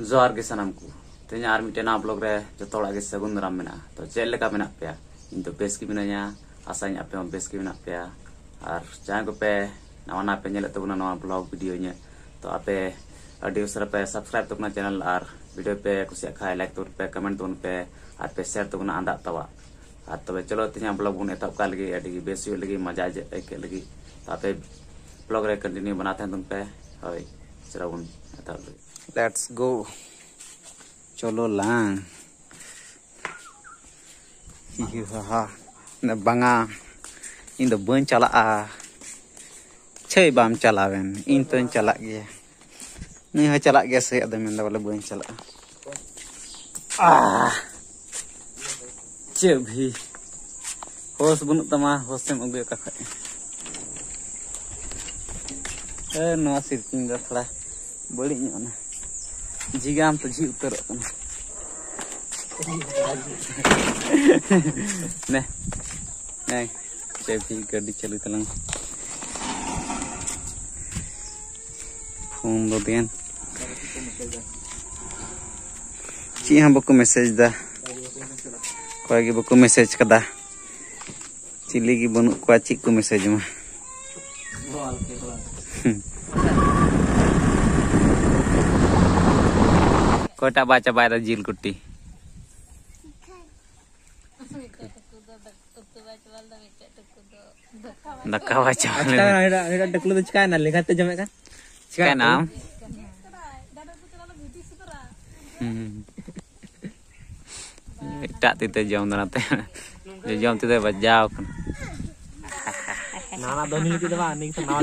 जोहार के सनम को। तेज आर मिटे ना ब्लॉग रे जो सगुन राम मेना। तो चेल लेका मेना पे इन तो बेस की आसाኝ አpe on बेस की मेना पे और जहाँ को पे नवा ना पे तबना ब्लॉग वीडियो ने तो आपे उसरा पे सब्सक्राइब तो अपना चैनल, और वीडियो पे कुछ खाए लाइक तो पे कमेंट तो पे, और पे शेयर तो आंदा और तबे चलो तिया ब्लॉग बुन अडी बेस लगी मज़ा लगी। तो आपे ब्लॉग रे कंटिन्यू बनाते हैं तुम पे। हई चलो बुन एतब let's go. Cholo lang. Na banga in the bun chala chai bam chalaven in ton chala ge. Nahi ha chala ge se adam men wala bun chala. Ah. Che bhi hos bun tama hos sem aguya ka khai eh no sirting da boleh जिगाम तो जी उतर। गाड़ी चलू तो तलंग phone दो दिन। ची हम हाँ, बको मैसेज दा। कोई बको कदा। चिली की बनू को अच्छी को मेसेज मा। कोटा बाचा बाय जील कुट्टी। धक्का बाचा हेडा टकलो तो चिकाय ना लेखाते जमे का? चिकाय नाम इटा तीते जम दनाते जो जम तीते बजाओ कन नाना दोनी लिखी दवा नहीं तो नावा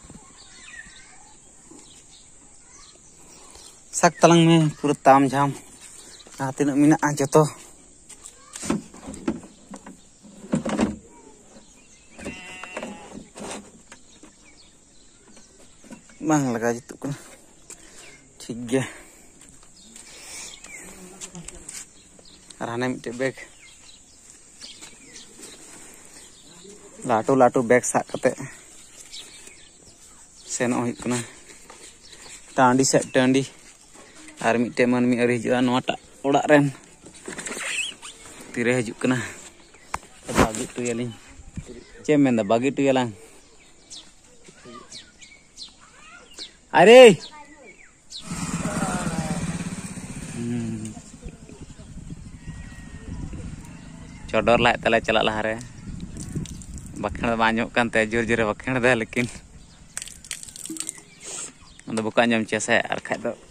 सकतलंग में पूरा ताम झाम जहाँ तीन मेना जो bang lagi aja tuh kan tiga arahnya mite bag latu latu bag sak kate seno hit kena tandi Armi teman mi arih jua no ata ora ren. Tire hajuk kena. Bagi tu ya nih. Cemen da bagi tu ya lang. Are! Hmm. Codor lah tele celak lah are. Bakhen da banyuk kan te jur-jure bakhen da. Untuk buka nyam cia saya, arka itu.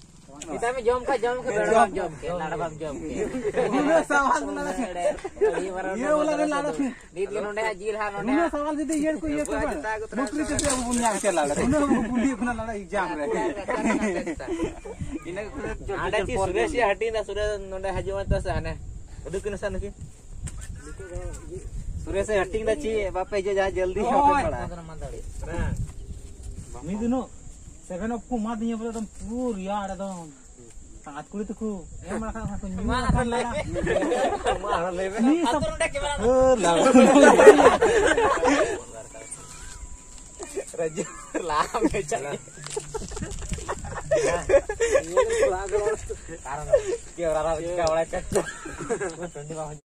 Phone को पे एड़े एड़े इता में जम का जम के बेड़ा जम के लाड़ा बाग जम के नुनो सवाल ना ये वाला के लाड़ा दीद के नोंडे जील हा नोंडे नुनो सवाल दीदी ये को ये को नौकरी के पे बुनिया के लाड़ा नुनो बुंदी खुना लाड़ा एग्ज़ाम रे इने आडे ची सुरेश हटी ना सुरेश नोंडे हजो मत सने उडुक न सन सुरेश हटिंग दा ची बापे जो जा जल्दी होते पड़ा मी दिनो सेवन अप को मा दिया बोले तुम पूर यार एकदम sangat kulit tuh ya malah langsung gimana kan lah malah lebe ini atur gimana? Eh, Raja lama cari. Karena kira-kira kita oleh iya. kerja.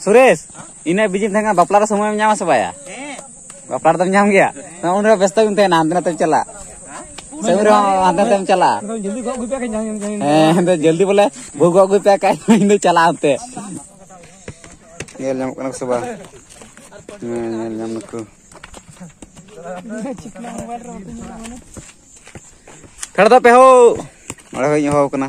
Suresh, ini biji tengah baplar semua yang nyama sebaya. Baplar tam nyam gya. Nah udah pesta unte nanti nanti cila. Saya udah nanti nanti cela. Eh, nanti jadi boleh. Buka gue pakai ini cila nanti. Ya nyam kanak sebaya. Ya nyam aku. Kada peho. Malah kau nyamuk kena.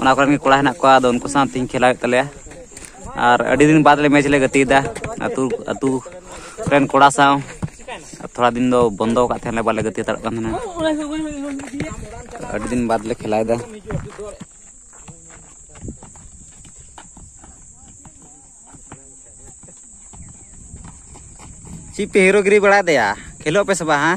ᱚᱱᱟ ᱠᱚᱨᱮᱱ ᱜᱮ ᱠᱚᱲᱟ ᱦᱮᱱᱟᱜ ᱠᱚᱣᱟ ᱟᱫᱚ ᱩᱱᱠᱩ ᱥᱟᱶ ᱛᱤᱧ ᱠᱷᱮᱞᱟ ᱦᱩᱭᱩᱜ ᱛᱟᱞᱮᱭᱟ ᱟᱨ ᱟᱹᱰᱤ ᱫᱤᱱ ᱵᱟᱫ ᱞᱮ ᱢᱮᱪ ᱞᱮ ᱜᱟᱛᱮᱭᱮᱫᱟ ᱟᱹᱛᱩ ᱟᱹᱛᱩ ᱨᱮᱱ ᱠᱚᱲᱟ ᱥᱟᱶ थोड़ा दिन दो बंद ᱟᱠᱟᱫ ᱛᱟᱦᱮᱱᱞᱮ ᱵᱟᱞᱮ ᱜᱟᱛᱮ ᱦᱟᱛᱟᱲᱚᱜ ᱠᱟᱱ ᱛᱟᱦᱮᱱᱟ ᱟᱹᱰᱤ ᱫᱤᱱ ᱵᱟᱫ ᱞᱮ ᱠᱷᱮᱞᱟᱭᱮᱫᱟ चीप पे हीरोगिरी बढ़ा दिया खेलो पे सब हाँ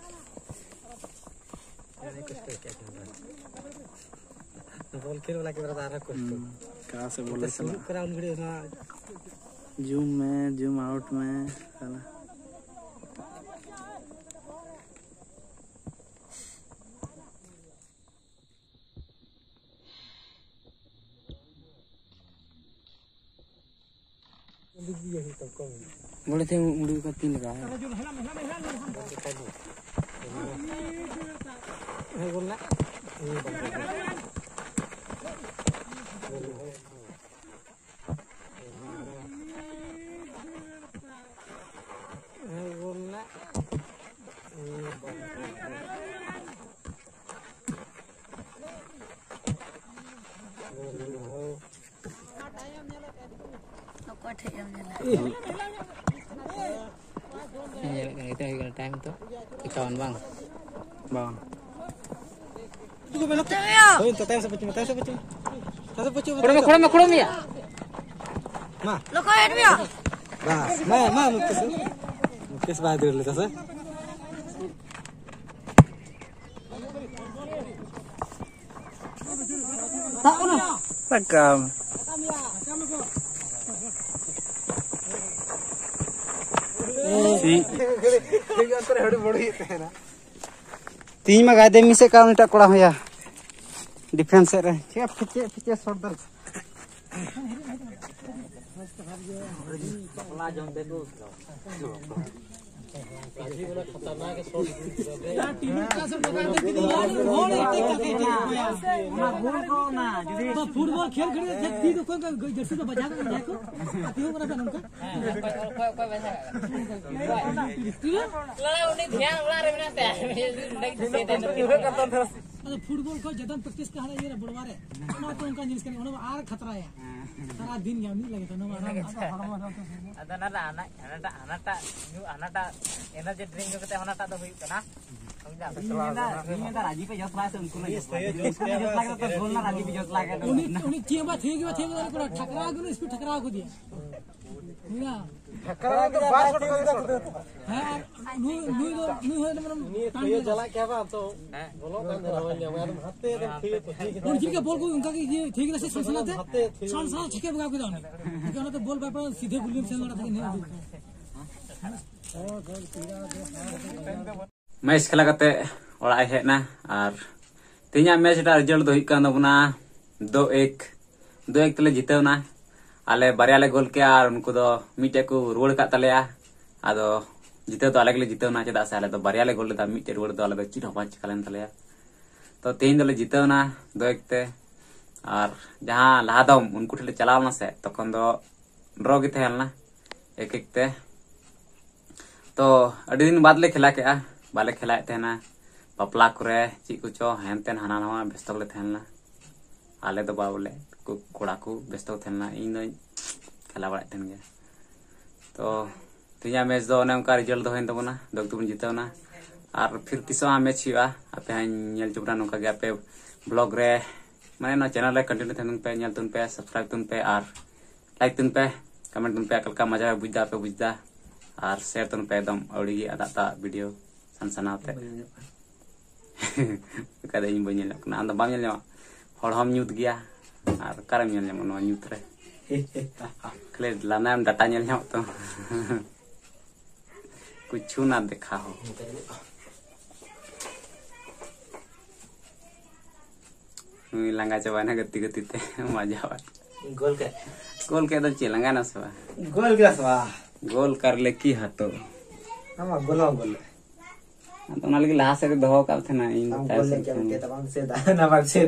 का को खेल वाला के कुछ तो कहाँ से बोले चला करा ना जूम में जूम आउट में साला बोले थे मुड़ी का तीन लगा है। ಹೇಗಲ್ಲ Ini kan kita hilang time tu. Kita on bang. Bang. kawan bang. bang Tengok. Oh, itu time sepuluh, time sepuluh. Time sepuluh. Kurang kurang kurang ya. Ma, Lo kau yang dia? bas, ma, ma, mukis. Mukis bahadur lu tasa. Rekam. Si तीन में गायदे मिसे का मिटा कोड़ा defence football खेल खेले को Jersey तो बजा कर बना था उनका ध्यान रे फुटबॉल को जतन प्रैक्टिस कहा ये बुढ़वारे ना तो उनका जिनिस करने आर खतरा है। सारा दिन यामी लगे तो ना अदना ला आना अनाटा अनाटा न्यू अनाटा एनर्जी ड्रिंक करते अनाटा तो हुई करना राज़ी पे जोश लाए उनको जोश लगे तो बोलना राज़ी पे जोश लगे उन्हें तो- ना ठकरा के बार छोड़ के हाँ नु नु नु है मतलब ये चला क्या बात तो बोलो kan hatte एकदम ठीक तो ठीक है उनकी का बोल को उनका की ये ठीक से सुनना थे सान सान छके बगा के दाने तो बोल से था खेला हेना और तीना मैच रिज़ल्ट तो हुई बना दो एक दो एक तले जीतेवना आले बारिया ले गोल के और उनको दो मिटे को रुड़ का तलेया आदो जीते तो अलग ले जीतेवना चेदा से आले तो ले गोल लेता मिटे रुड़ तो अलग चिट हपा चिकलेन तलेया तो तीन दले जीतेवना दो एक ते और जहाँ लहादम उनको ठेले चलावना से तखन दो ड्रॉ की थे ᱩᱱᱠᱩ ᱠᱚᱲᱟ ᱠᱚ ᱵᱮᱥᱛᱚ ᱠᱚ ᱛᱟᱦᱮᱸ ᱞᱮᱱᱟ ᱤᱧ ᱫᱚᱧ ᱠᱷᱮᱞᱟ ᱵᱟᱲᱟᱭᱮᱫ ᱛᱟᱦᱮᱱ ᱜᱮᱭᱟ ᱛᱚ ᱛᱮᱦᱮᱧᱟᱜ ᱢᱮᱪ ᱫᱚ ᱚᱱᱮ ᱚᱱᱠᱟ ᱨᱮᱡᱟᱞᱴ ᱫᱚ ᱦᱩᱭᱮᱱ ᱛᱟᱵᱚᱱᱟ ᱫᱚᱠ ᱫᱚᱵᱚᱱ ᱡᱤᱛᱟᱹᱣᱱᱟ ᱟᱨ ᱯᱷᱤᱨ ᱛᱤᱥ ᱦᱚᱸ ᱢᱮᱪ ᱦᱩᱭᱩᱜᱼᱟ ᱟᱯᱮ ᱦᱚᱸᱧ ᱧᱮᱞ ᱦᱚᱪᱚ ᱯᱮ ᱱᱚᱝᱠᱟ ᱜᱮ ᱟᱯᱮ ᱵᱞᱚᱜ ᱨᱮ ᱢᱟᱱᱮ ᱱᱚᱣᱟ ᱪᱮᱱᱮᱞ ᱨᱮ ᱠᱚᱱᱴᱤᱱᱤᱭᱩ ᱛᱟᱦᱮᱱ ᱯᱮ ᱧᱮᱞ ᱛᱩᱱ ᱯᱮ ᱥᱟᱵᱥᱠᱨᱟᱭᱤᱵ ᱛᱩᱱ ᱯᱮ ᱟᱨ ᱞᱟᱭᱤᱠ ᱛᱩᱱ ᱯᱮ ᱠᱟᱢᱮᱱᱴ ᱛᱩᱱ ᱯᱮ ᱚᱠᱟ ᱢᱟᱡᱟ ᱯᱮ ᱵᱩᱡᱽᱫᱟ ᱯᱮ ᱵᱩᱡᱽᱫᱟ ᱟᱨ ᱥᱮᱭᱟᱨ ᱛᱩᱱ ᱯᱮ ᱮᱠᱫᱚᱢ ᱟᱹᱣᱲᱤ ᱜᱮ ᱟᱫᱟᱜ ᱫᱟᱜ ᱵᱷᱤᱰᱤᱭᱳ ᱥᱟᱱ ᱥᱟᱱᱟᱣᱛᱮ ᱚᱠᱟᱫᱚ ᱤᱧ ᱵᱟᱹᱧ ᱧᱮᱞᱚᱜ ᱠᱟᱱᱟ ᱟᱢ ᱫᱚ ᱵᱟᱢ ᱧᱮᱞ ᱧᱟᱢᱟ ᱦᱚᱲ ᱦᱚᱢ ᱧᱩᱛ ᱜᱮᱭᱟ ᱟᱨ ᱚᱠᱟᱨᱮᱢ ᱧᱮᱞ ᱧᱟᱢᱟ ᱱᱚᱣᱟ ᱧᱩᱛ ᱨᱮ ᱠᱷᱟᱹᱞᱤ ᱞᱟᱱᱟᱢ ᱰᱟᱴᱟ ᱧᱮᱞ ᱧᱟᱢᱚᱜ ᱛᱟᱢᱟ कुछ ना देखा हो लंगा चाबा ना गति गति ते मज़ा आवा गोल के गोल के तो चे लंगा ना सवा गोल के सवा गोल कर ले की हा तो हम गोल गोल तो ना लगी लास्ट से दहो का थे ना इन गोल के के तबांग से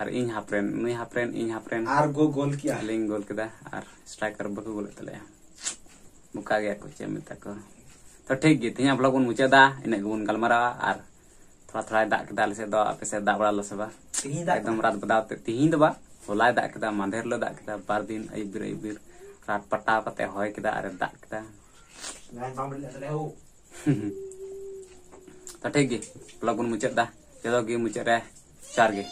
ᱟᱨ ᱤᱧ ᱦᱟᱯᱨᱮᱱ ᱱᱩᱭ ᱦᱟᱯᱨᱮᱱ ᱤᱧ ᱦᱟᱯᱨᱮᱱ ᱟᱨ ᱜᱳ ᱜᱳᱞ ᱠᱮᱭᱟ ᱟᱞᱤᱧ ᱜᱳᱞ ᱠᱮᱫᱟ ᱟᱨ ᱥᱴᱨᱟᱭᱠᱟᱨ ᱵᱟᱠᱚ ᱜᱳᱞᱮᱫ ᱛᱟᱞᱮᱭᱟ ᱵᱚᱠᱟ ᱜᱮᱭᱟ ᱠᱚ ᱪᱮᱫ ᱢᱮᱛᱟ ᱠᱚ ᱛᱚ ᱴᱷᱤᱠ ᱜᱮ ᱛᱮᱦᱮᱧ ᱵᱞᱚᱜ ᱵᱚᱱ ᱢᱩᱪᱟᱹᱫᱟ ᱤᱱᱟᱹᱜ ᱜᱮᱵᱚᱱ ᱜᱟᱞᱢᱟᱨᱟᱣᱟ ᱟᱨ ᱛᱷᱚᱲᱟ ᱛᱷᱚᱲᱟᱭ ᱫᱟᱜ ᱠᱮᱫᱟ ᱟᱞᱮ ᱥᱮᱫ ᱫᱚ ᱟᱯᱮ ᱥᱮᱫ ᱫᱟᱜ ᱵᱟᱲᱟ ᱞᱮᱥᱮ ᱵᱟ ᱛᱮᱦᱮᱧ ᱫᱟᱜ ᱮᱠᱫᱚᱢ ᱨᱟᱛ ᱵᱟᱫᱟᱣ ᱛᱮ ᱛᱮᱦᱮᱧ ᱫᱚ ᱵᱟ ᱦᱚᱞᱟᱭ ᱫᱟᱜ ᱠᱮᱫᱟ ᱢᱟᱸᱫᱷᱮᱨ ᱦᱤᱞᱳᱜ ᱫᱟᱜ ᱠᱮᱫᱟ ᱵᱟᱨ ᱫᱤᱱ ᱟᱹᱭᱩᱵ ᱵᱤᱨ ᱟᱹᱭᱩᱵ ᱵᱤᱨ ᱨᱟᱛ ᱯᱟᱴᱟᱣ ᱠᱟᱛᱮ ᱦᱚᱭ ᱠᱮᱫᱟ ᱟᱨ ᱫᱟᱜ ᱠᱮᱫᱟ ᱛᱚ ᱴᱷᱤᱠ ᱜᱮ ᱵᱞᱚᱜ ᱵᱚᱱ ᱢᱩᱪᱟᱹᱫ ᱫᱟ ᱡᱚᱛᱚ ᱜᱮ ᱢᱩᱪᱟᱹᱫ ᱨᱮ ᱪᱟᱨ ᱜᱮ